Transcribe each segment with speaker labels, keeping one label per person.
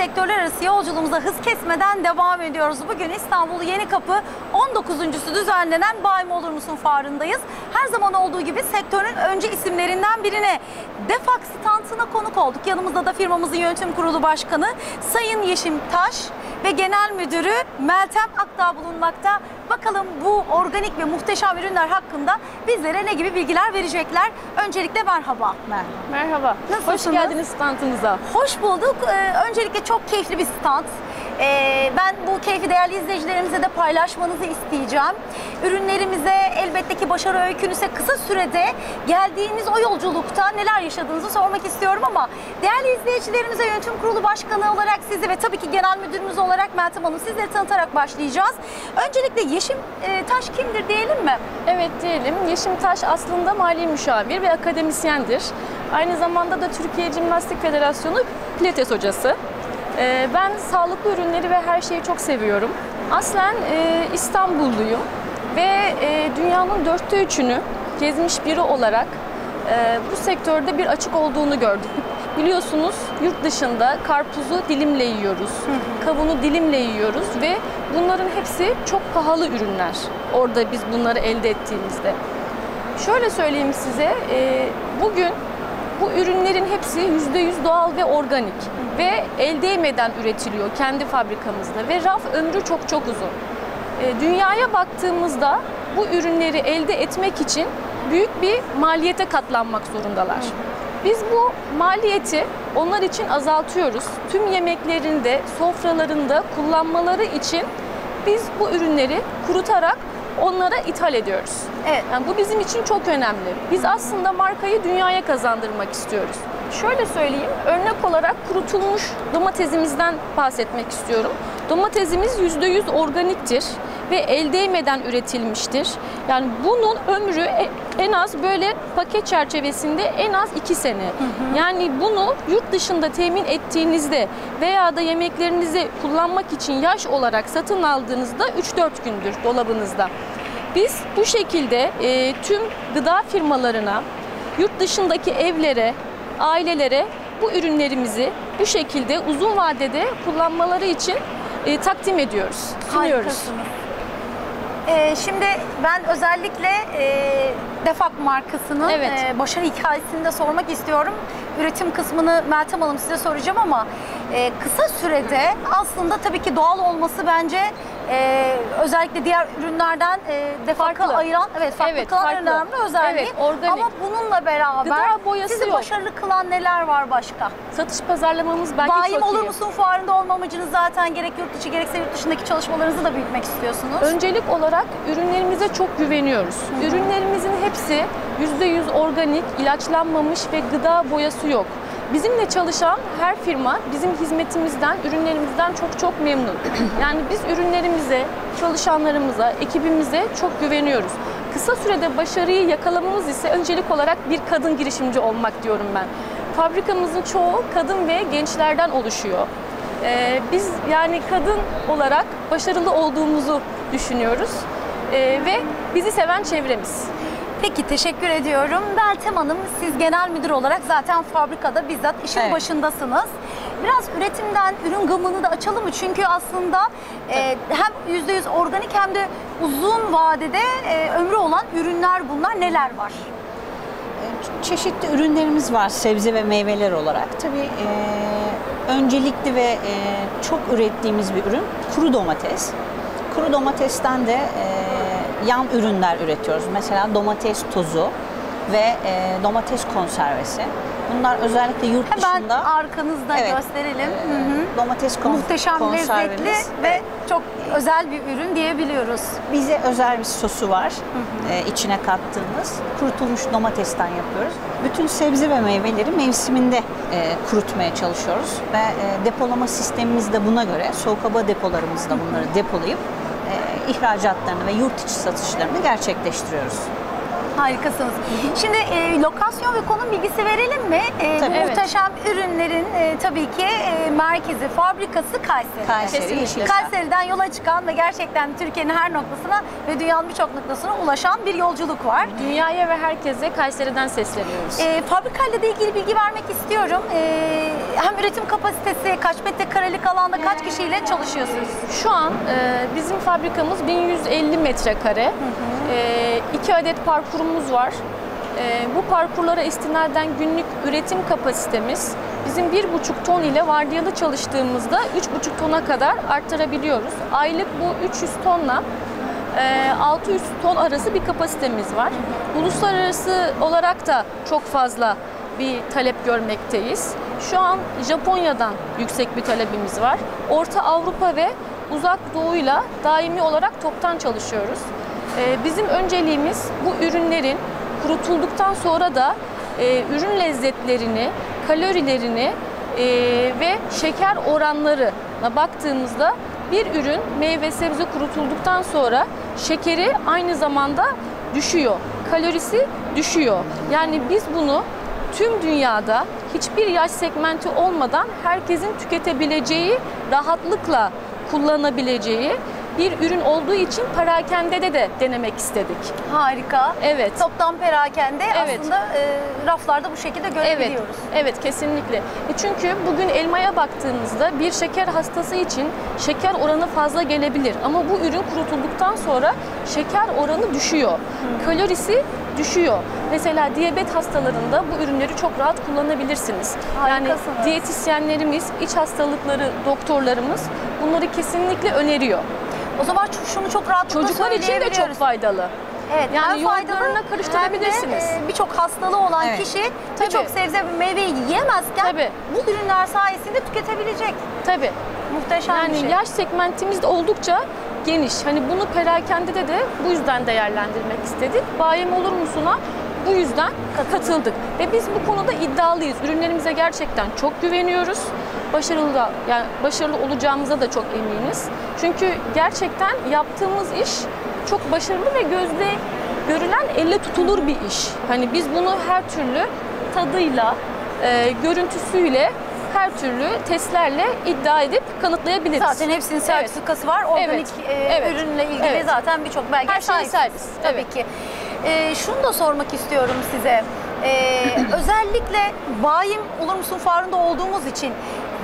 Speaker 1: sektörler arası yolculuğumuza hız kesmeden devam ediyoruz. Bugün İstanbul Yeni Kapı 19.sü düzenlenen Bay mı olur musun fuarındayız. Her zaman olduğu gibi sektörün önce isimlerinden birine Defax standına konuk olduk. Yanımızda da firmamızın yönetim kurulu başkanı Sayın Yeşim Taş ve genel müdürü Meltem Akdağ bulunmakta. Bakalım bu organik ve muhteşem ürünler hakkında bizlere ne gibi bilgiler verecekler. Öncelikle merhaba.
Speaker 2: Merhaba.
Speaker 1: Nasılsınız?
Speaker 2: Hoş geldiniz standımıza.
Speaker 1: Hoş bulduk. Ee, öncelikle çok keyifli bir stand. Ee, ben bu keyfi değerli izleyicilerimize de paylaşmanızı isteyeceğim. Ürünlerimize elbette ki başarı öykünüze kısa sürede geldiğiniz o yolculukta neler yaşadığınızı sormak istiyorum ama değerli izleyicilerimize yönetim kurulu başkanı olarak sizi ve tabii ki genel müdürümüz olarak Meltem Hanım sizleri tanıtarak başlayacağız. Öncelikle Yeşim e, Taş kimdir diyelim mi?
Speaker 2: Evet diyelim. Yeşim Taş aslında mali müşavir ve akademisyendir. Aynı zamanda da Türkiye Cimnastik Federasyonu pilates hocası. Ee, ben sağlıklı ürünleri ve her şeyi çok seviyorum. Aslen e, İstanbulluyum ve e, dünyanın dörtte üçünü gezmiş biri olarak e, bu sektörde bir açık olduğunu gördüm. Biliyorsunuz yurt dışında karpuzu dilimle yiyoruz, kavunu dilimle yiyoruz ve bunların hepsi çok pahalı ürünler. Orada biz bunları elde ettiğimizde. Şöyle söyleyeyim size, e, bugün bu ürünlerin hepsi %100 doğal ve organik ve el değmeden üretiliyor kendi fabrikamızda ve raf ömrü çok çok uzun. E, Dünyaya baktığımızda bu ürünleri elde etmek için büyük bir maliyete katlanmak zorundalar. Biz bu maliyeti onlar için azaltıyoruz. Tüm yemeklerinde, sofralarında kullanmaları için biz bu ürünleri kurutarak onlara ithal ediyoruz.
Speaker 1: Evet.
Speaker 2: Yani bu bizim için çok önemli. Biz aslında markayı dünyaya kazandırmak istiyoruz. Şöyle söyleyeyim, örnek olarak kurutulmuş domatesimizden bahsetmek istiyorum. Domatesimiz %100 organiktir ve el değmeden üretilmiştir. Yani bunun ömrü e- en az böyle paket çerçevesinde en az 2 sene. Yani bunu yurt dışında temin ettiğinizde veya da yemeklerinizi kullanmak için yaş olarak satın aldığınızda 3-4 gündür dolabınızda. Biz bu şekilde e, tüm gıda firmalarına, yurt dışındaki evlere, ailelere bu ürünlerimizi bu şekilde uzun vadede kullanmaları için e, takdim ediyoruz, sunuyoruz.
Speaker 1: Harikasınız. Ee, şimdi ben özellikle e, Defak markasının
Speaker 2: Evet.
Speaker 1: e, başarı hikayesini de sormak istiyorum. Üretim kısmını Meltem Hanım size soracağım ama e, kısa sürede aslında tabii ki doğal olması bence e, özellikle diğer ürünlerden e, Defak'ı
Speaker 2: Farklı.
Speaker 1: ayıran evet farklı
Speaker 2: Evet,
Speaker 1: kılan
Speaker 2: farklı.
Speaker 1: önemli özelliği.
Speaker 2: Evet, organik.
Speaker 1: Ama bununla beraber
Speaker 2: Gıda boyası
Speaker 1: sizi
Speaker 2: yok.
Speaker 1: başarılı kılan neler var başka?
Speaker 2: Satış pazarlamamız bence
Speaker 1: Daim
Speaker 2: çok
Speaker 1: olur
Speaker 2: iyi.
Speaker 1: musun fuarında olma amacınız zaten gerek yurt içi gerekse yurt dışındaki çalışmalarınızı da büyütmek istiyorsunuz.
Speaker 2: Öncelik olarak ürünlerimize çok güveniyoruz. Ürünlerimizin hepsi %100 organik, ilaçlanmamış ve gıda boyası yok. Bizimle çalışan her firma bizim hizmetimizden, ürünlerimizden çok çok memnun. Yani biz ürünlerimize, çalışanlarımıza, ekibimize çok güveniyoruz. Kısa sürede başarıyı yakalamamız ise öncelik olarak bir kadın girişimci olmak diyorum ben. Fabrikamızın çoğu kadın ve gençlerden oluşuyor. Ee, biz yani kadın olarak başarılı olduğumuzu düşünüyoruz Ee, ve bizi seven çevremiz.
Speaker 1: Peki teşekkür ediyorum. Meltem Hanım siz genel müdür olarak zaten fabrikada bizzat işin
Speaker 3: Evet.
Speaker 1: başındasınız. Biraz üretimden ürün gamını da açalım mı? Çünkü aslında e, hem %100 organik hem de uzun vadede e, ömrü olan ürünler bunlar neler var?
Speaker 3: Çeşitli ürünlerimiz var sebze ve meyveler olarak. Tabii e, öncelikli ve e, çok ürettiğimiz bir ürün kuru domates. Kuru domatesten de e, yan ürünler üretiyoruz. Mesela domates tozu ve e, domates konservesi. Bunlar özellikle yurt
Speaker 1: Hemen
Speaker 3: dışında
Speaker 1: arkanızda
Speaker 3: Evet.
Speaker 1: gösterelim.
Speaker 3: e,
Speaker 1: Hı hı.
Speaker 3: domates kon-
Speaker 1: Muhteşem, lezzetli ve çok özel bir ürün diyebiliyoruz.
Speaker 3: Bize özel bir sosu var e, içine kattığımız. Kurutulmuş domatesten yapıyoruz. Bütün sebze ve meyveleri mevsiminde e, kurutmaya çalışıyoruz. Ve e, depolama sistemimiz de buna göre soğuk hava depolarımızda bunları depolayıp ihracatlarını ve yurt içi satışlarını gerçekleştiriyoruz.
Speaker 1: Harikasınız. Şimdi e, lokasyon ve konum bilgisi verelim mi? E, bu
Speaker 3: Tabii.
Speaker 2: Evet.
Speaker 1: muhteşem ürünlerin e, tabii ki e, merkezi, fabrikası Kayseri.
Speaker 3: Kayseri,
Speaker 2: Kesinlikle.
Speaker 1: Kayseri'den yola çıkan ve gerçekten Türkiye'nin her noktasına ve dünyanın birçok noktasına ulaşan bir yolculuk var.
Speaker 2: Dünyaya ve herkese Kayseri'den sesleniyoruz.
Speaker 1: E, fabrikayla da ilgili bilgi vermek istiyorum. E, hem üretim kapasitesi, kaç metrekarelik alanda kaç kişiyle çalışıyorsunuz?
Speaker 2: Şu an e, bizim fabrikamız 1150 metrekare. E, iki adet parkurumuz var. E, bu parkurlara istinaden günlük üretim kapasitemiz bizim 1,5 ton ile vardiyalı çalıştığımızda 3,5 tona kadar arttırabiliyoruz. Aylık bu 300 tonla e, 600 ton arası bir kapasitemiz var. Uluslararası olarak da çok fazla bir talep görmekteyiz. Şu an Japonya'dan yüksek bir talebimiz var. Orta Avrupa ve Uzak Doğu'yla daimi olarak toptan çalışıyoruz. Ee, Bizim önceliğimiz bu ürünlerin kurutulduktan sonra da e, ürün lezzetlerini, kalorilerini e, ve şeker oranlarına baktığımızda bir ürün meyve sebze kurutulduktan sonra şekeri aynı zamanda düşüyor. Kalorisi düşüyor. Yani biz bunu tüm dünyada hiçbir yaş segmenti olmadan herkesin tüketebileceği, rahatlıkla kullanabileceği bir ürün olduğu için perakendede de denemek istedik.
Speaker 1: Harika.
Speaker 2: Evet.
Speaker 1: Toptan perakende
Speaker 2: Evet.
Speaker 1: aslında e, raflarda bu şekilde
Speaker 2: Evet,
Speaker 1: görebiliyoruz.
Speaker 2: evet kesinlikle. E çünkü bugün elmaya baktığımızda bir şeker hastası için şeker oranı fazla gelebilir. Ama bu ürün kurutulduktan sonra şeker oranı düşüyor. Kalorisi düşüyor. Mesela diyabet hastalarında bu ürünleri çok rahat kullanabilirsiniz. Yani diyetisyenlerimiz, iç hastalıkları doktorlarımız bunları kesinlikle öneriyor.
Speaker 1: O zaman şu- şunu çok rahatlıkla
Speaker 2: Çocuklar için de çok faydalı.
Speaker 1: Evet,
Speaker 2: Yani yoğurtlarına karıştırabilirsiniz.
Speaker 1: de, e, birçok hastalığı olan
Speaker 3: Evet.
Speaker 1: kişi birçok sebze ve meyveyi yiyemezken
Speaker 2: Tabii.
Speaker 1: bu ürünler sayesinde tüketebilecek.
Speaker 2: Tabii.
Speaker 1: Muhteşem bir
Speaker 2: Yani
Speaker 1: şey.
Speaker 2: yaş segmentimiz de oldukça geniş. Hani bunu perakende de bu yüzden değerlendirmek istedik. Bayim olur musuna bu yüzden katıldık. Ve biz bu konuda iddialıyız. Ürünlerimize gerçekten çok güveniyoruz. Başarılı da yani başarılı olacağımıza da çok eminiz. Çünkü gerçekten yaptığımız iş çok başarılı ve gözde görülen elle tutulur bir iş. Hani biz bunu her türlü tadıyla, e, görüntüsüyle her türlü testlerle iddia edip kanıtlayabiliriz.
Speaker 1: Zaten hepsinin
Speaker 2: Evet.
Speaker 1: sertifikası var. Organik
Speaker 2: Evet.
Speaker 1: e,
Speaker 2: Evet.
Speaker 1: ürünle ilgili
Speaker 2: Evet.
Speaker 1: zaten birçok belge
Speaker 2: Her şey servis.
Speaker 1: Tabii
Speaker 2: Evet.
Speaker 1: ki. E, şunu da sormak istiyorum size. E, özellikle bayim olur musun farında olduğumuz için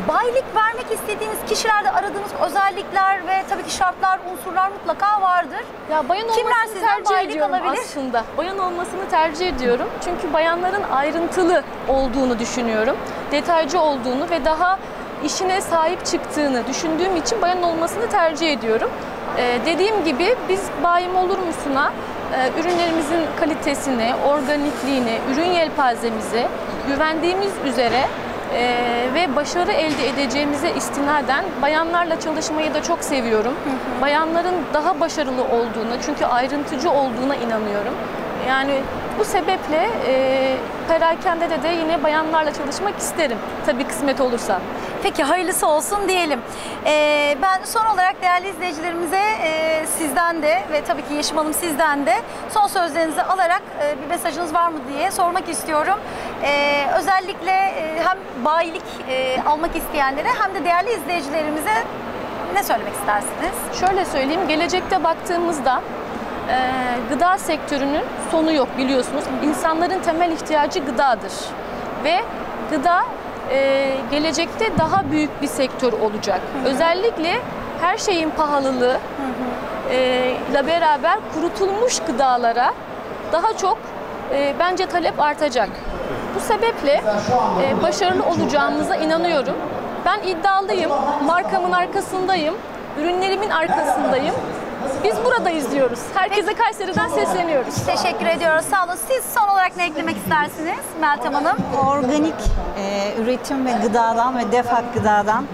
Speaker 1: baylık vermek istediğiniz kişilerde aradığınız özellikler ve tabii ki şartlar, unsurlar mutlaka vardır.
Speaker 2: Ya bayan
Speaker 1: Kimler
Speaker 2: olmasını
Speaker 1: sizden
Speaker 2: tercih
Speaker 1: baylık
Speaker 2: ediyorum
Speaker 1: alabilir?
Speaker 2: aslında. Bayan olmasını tercih ediyorum. Çünkü bayanların ayrıntılı olduğunu düşünüyorum. Detaycı olduğunu ve daha işine sahip çıktığını düşündüğüm için bayan olmasını tercih ediyorum. Ee, dediğim gibi biz bayim olur musuna ürünlerimizin kalitesini, organikliğini, ürün yelpazemizi güvendiğimiz üzere e, ve başarı elde edeceğimize istinaden bayanlarla çalışmayı da çok seviyorum. Bayanların daha başarılı olduğuna çünkü ayrıntıcı olduğuna inanıyorum. Yani bu sebeple e, perakende de yine bayanlarla çalışmak isterim. Tabii kısmet olursa.
Speaker 1: Peki hayırlısı olsun diyelim. Ee, ben son olarak değerli izleyicilerimize e, sizden de ve tabii ki Yeşim Hanım sizden de son sözlerinizi alarak e, bir mesajınız var mı diye sormak istiyorum. Ee, özellikle e, hem bayilik e, almak isteyenlere hem de değerli izleyicilerimize ne söylemek istersiniz?
Speaker 2: Şöyle söyleyeyim, gelecekte baktığımızda e, gıda sektörünün sonu yok biliyorsunuz. İnsanların temel ihtiyacı gıdadır. Ve gıda e, gelecekte daha büyük bir sektör olacak. Özellikle her şeyin pahalılığı e, ile beraber kurutulmuş gıdalara daha çok e, bence talep artacak. Bu sebeple e, başarılı olacağımıza inanıyorum. Ben iddialıyım, markamın arkasındayım, ürünlerimin arkasındayım. Biz buradayız diyoruz. Herkese Kayseri'den sesleniyoruz.
Speaker 1: Teşekkür ediyoruz. Sağ olun. Siz son olarak ne eklemek istersiniz Meltem Hanım?
Speaker 3: Organik e, üretim ve gıdadan ve defak gıdadan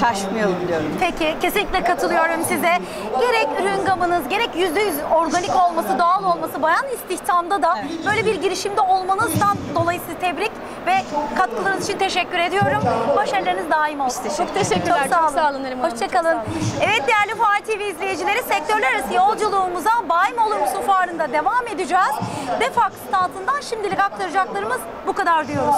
Speaker 3: şaşmayalım diyorum.
Speaker 1: Peki, kesinlikle katılıyorum size. Gerek ürün gamınız, gerek %100 organik olması, doğal olması, bayan istihdamda da böyle bir girişimde olmanızdan dolayı sizi tebrik ve katkılarınız için teşekkür ediyorum. Başarılarınız daim olsun.
Speaker 2: Çok teşekkürler. Çok sağ olun. Çok
Speaker 1: Hoşçakalın.
Speaker 2: sağ olun.
Speaker 1: Evet değerli Fuar TV izleyicileri sektörler arası yolculuğumuza Bayi mi olur musun fuarında devam edeceğiz. Defak standından şimdilik aktaracaklarımız bu kadar diyoruz.